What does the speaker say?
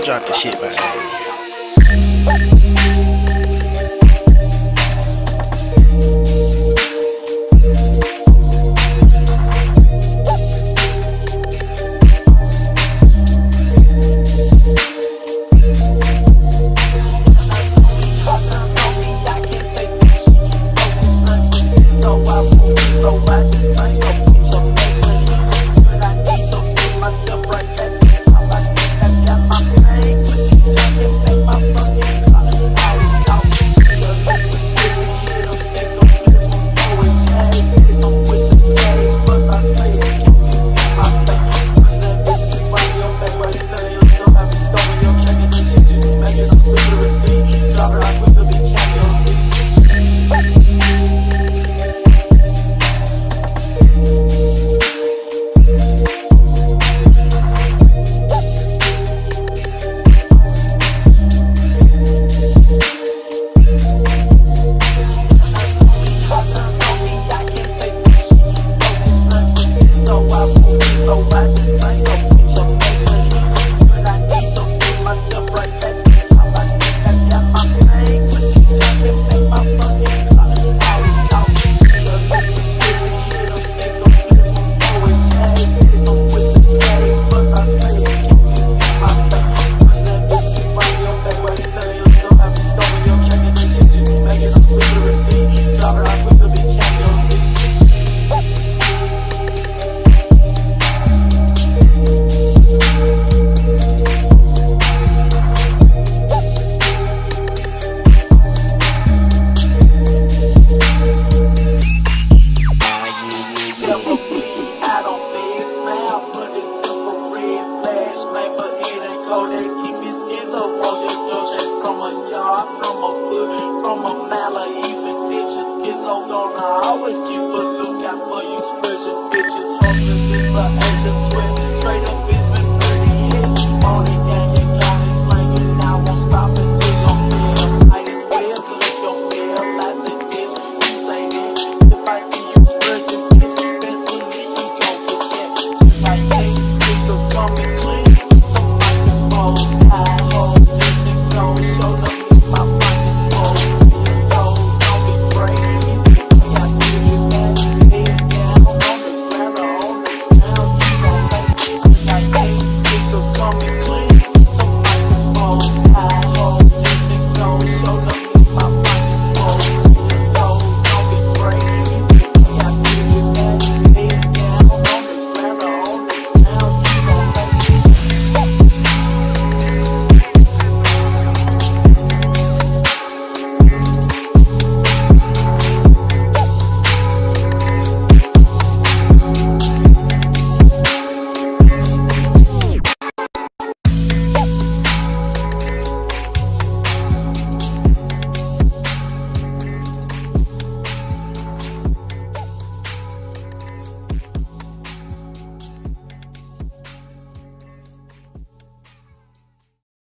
I'll drop the shit by. love all your from a yard, from a foot, from a mallet, even bitches get low on the highway.